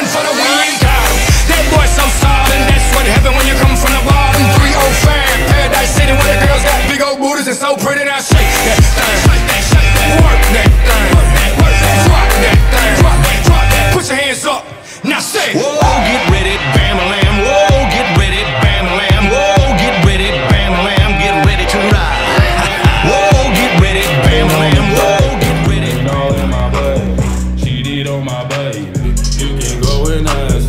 going for the win. Got. That boy so solid, and that's what heaven when you come from the bottom. 305, Paradise City, where the girls got big old booties and so pretty. Now shake that thing, shake that, shake work that thing, work that, thing, drop that thing, drop that, drop. Put your hands up, now say. Whoa. baby. You can go with us.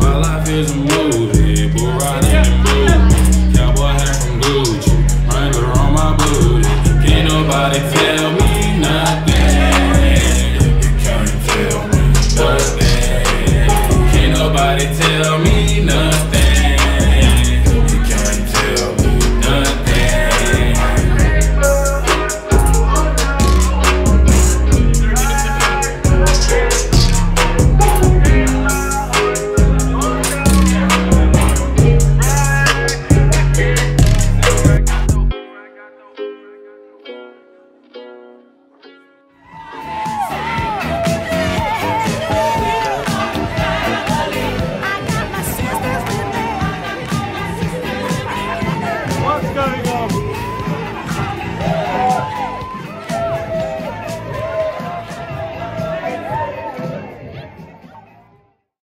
My life is a movie, but riding in blue. Cowboy hat from Gucci, Wrangler on my booty. Can't nobody tell me nothing. Can't tell me nothing. Can't nobody tell me.